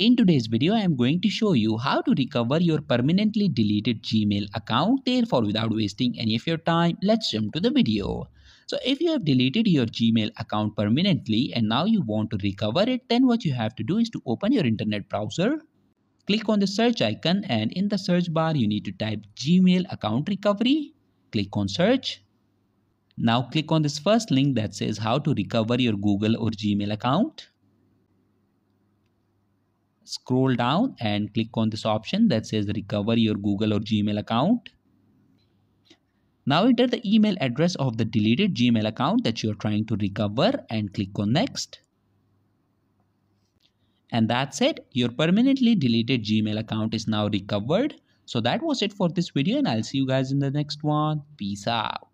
In today's video, I am going to show you how to recover your permanently deleted Gmail account. Therefore, without wasting any of your time, let's jump to the video. So if you have deleted your Gmail account permanently and now you want to recover it, then what you have to do is to open your internet browser, click on the search icon and in the search bar, you need to type Gmail account recovery, click on search. Now click on this first link that says how to recover your Google or Gmail account scroll down and click on this option that says recover your Google or Gmail account. Now enter the email address of the deleted Gmail account that you're trying to recover and click on next. And that's it. Your permanently deleted Gmail account is now recovered. So that was it for this video and I'll see you guys in the next one. Peace out.